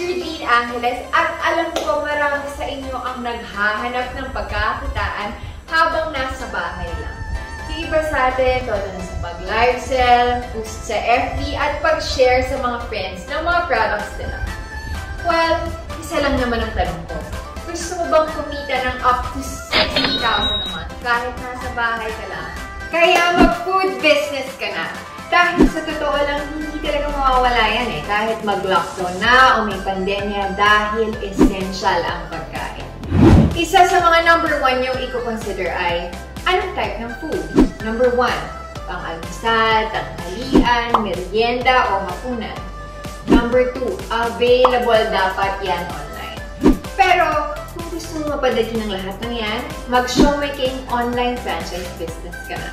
Mr. Dean Angeles at alam ko marami sa inyo ang naghahanap ng pagkakitaan habang nasa bahay lang. Iba sa atin, todo sa pag-live sell, post sa FB, at pag-share sa mga friends ng mga products nila. Well, isa lang naman ang tanong ko. Gusto mo bang kumita ng up to 60,000 a month kahit nasa bahay ka lang? Kaya mag-food business ka na. Dahil sa totoo lang, mawawala yan eh. Kahit mag-lockdown na o may pandemya dahil essential ang pagkain. Isa sa mga number one yung i-consider ay anong type ng food? Number one, pang-almusal, tanghalian, merienda o hapunan. Number two, available dapat yan online. Pero kung gusto mo mapadali ng lahat ng yan, mag-showmaking online franchise business ka na.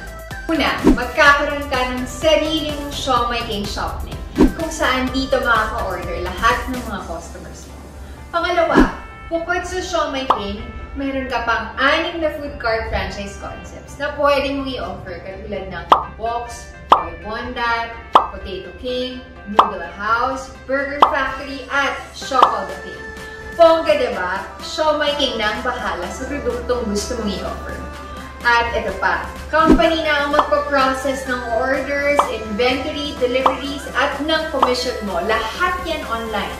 Una, magkakaroon ka ng sarili mong showmaking shop kung saan dito makaka-order lahat ng mga customers mo. Pangalawa, bukod sa showmaking, meron ka pang anim na food cart franchise concepts na pwede mong i-offer katulad ng Box, Boy Bondat, Potato King, Noodle House, Burger Factory, at Choco the King. Pongga, diba? Showmaking na ang bahala sa produktong gusto mong i-offer. At ito pa, company na ang magpa-process ng orders, deliveries, at ng commission mo. Lahat yan online.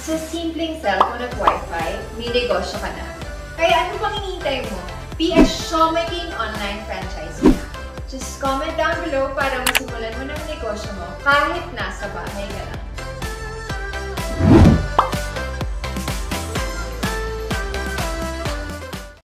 Sa simpleng cellphone at wifi, may negosyo ka na. Kaya ano pang hinihintay mo? A showmaking online franchise na. Just comment down below para masimulan mo ng negosyo mo kahit nasa bahay.